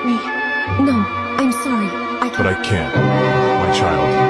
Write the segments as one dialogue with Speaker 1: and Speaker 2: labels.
Speaker 1: help me. No, I'm sorry. I
Speaker 2: But I can't. My child.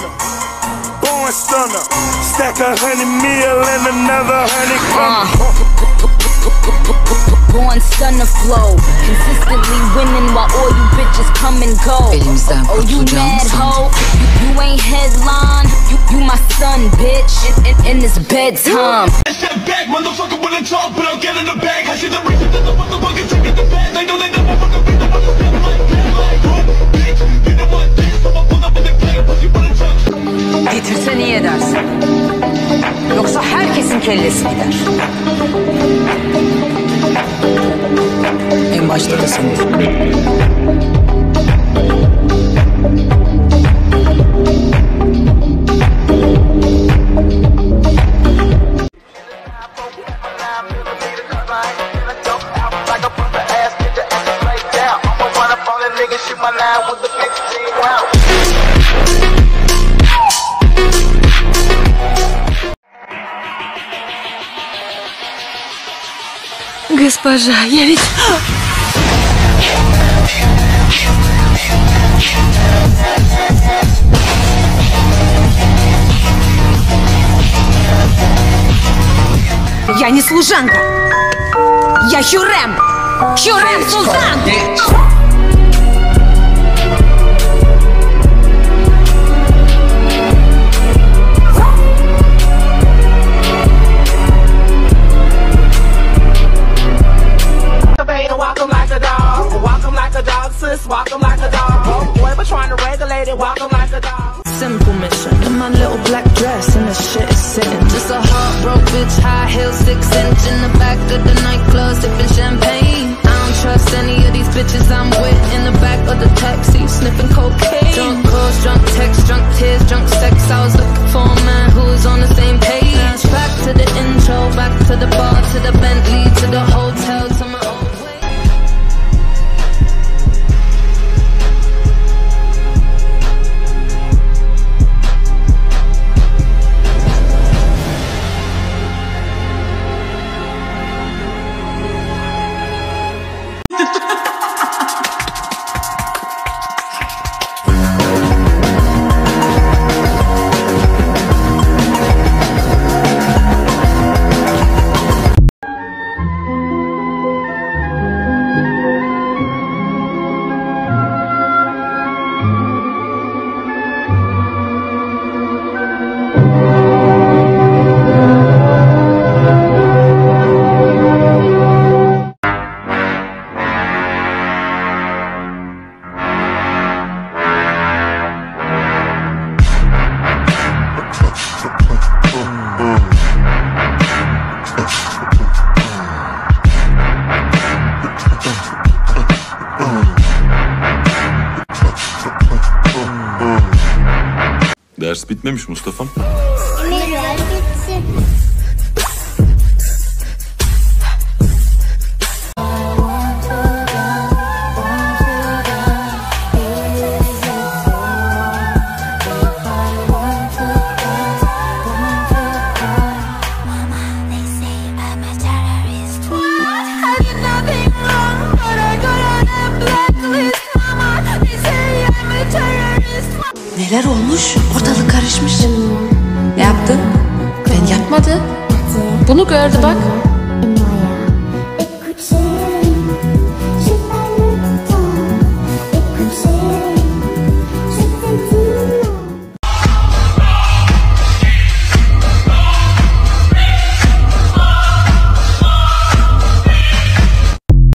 Speaker 3: Stunner, born stunner. Stack a hundred mil and another hundred uh. coming.
Speaker 4: Born stunner flow. Consistently winning while all you bitches come and go.
Speaker 5: Elimizden
Speaker 4: Oh, you
Speaker 5: kurtulacağını
Speaker 4: mad hoe? You, you ain't headline. You, you my son, bitch. In, in, in this bedtime.
Speaker 3: Step back, motherfucker wanna talk, but I'll get in the bag. I see the the
Speaker 6: Yoksa herkesin kellesi gider.
Speaker 5: En başta da senin.
Speaker 1: Госпожа, я ведь...
Speaker 6: Я не служанка. Я Хюррем. Хюррем Султан.
Speaker 7: It. Walk like a dog.
Speaker 8: Simple mission. In my little black dress and the shit
Speaker 9: Ders bitmemiş Mustafa'm.
Speaker 10: Konuş. Ortalık karışmış. Ne yaptın? Ben yapmadı. Bunu gördü bak.